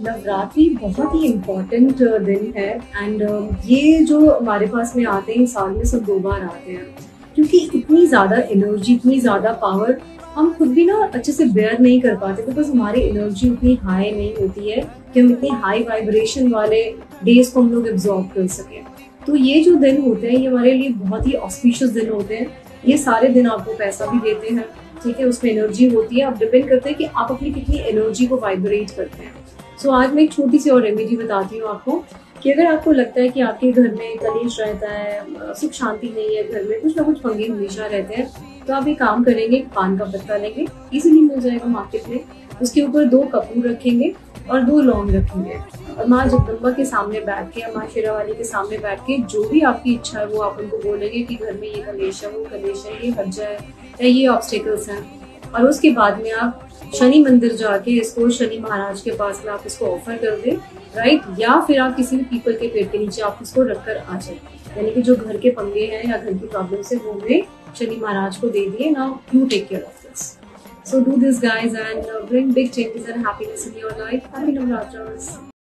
नवरात्रि बहुत ही इम्पोर्टेंट दिन है एंड ये जो हमारे पास में आते हैं, साल में सब दो बार आते हैं, क्योंकि इतनी ज़्यादा एनर्जी इतनी ज़्यादा पावर हम खुद भी ना अच्छे से बेयर नहीं कर पाते बिकॉज़ हमारी एनर्जी उतनी हाई नहीं होती है कि हम इतनी हाई वाइब्रेशन वाले डेज़ को हम लोग एब्जॉर्ब कर सकें। तो ये जो दिन होते हैं, ये हमारे लिए बहुत ही ऑस्पिशियस दिन होते हैं। ये सारे दिन आपको पैसा भी देते हैं, ठीक है, उसमें एनर्जी होती है। आप डिपेंड करते हैं कि आप अपनी कितनी एनर्जी को वाइब्रेट करते हैं। सो so, आज मैं एक छोटी सी और रेमेडी बताती हूँ आपको कि अगर आपको लगता है कि आपके घर में कलेश रहता है सुख शांति नहीं है घर में कुछ ना कुछ पंगे हमेशा रहते हैं तो आप एक काम करेंगे पान का पत्ता लेंगे इजीली मिल जाएगा मार्केट में। उसके ऊपर दो कपूर रखेंगे और दो लौंग रखेंगे। और माँ जगदम्बा के सामने बैठ के माँ शेरावाली के सामने बैठ के जो भी आपकी इच्छा है वो आप उनको बोलेंगे कि घर में ये कलेश है वो कलेश है ये हट जाए या ये ऑब्स्टिकल्स हैं। और उसके बाद में आप शनि मंदिर जाके इसको शनि महाराज के पास में आप इसको ऑफ़र कर दें राइट या फिर आप किसी भी पीपल के पेड़ के नीचे आप इसको रखकर आ जाए यानी कि जो घर के पंगे हैं या घर की प्रॉब्लम है वो हमें शनि महाराज को दे दिए ना you take care of this So do this guys and uh, bring big changes and happiness in your life. Happy.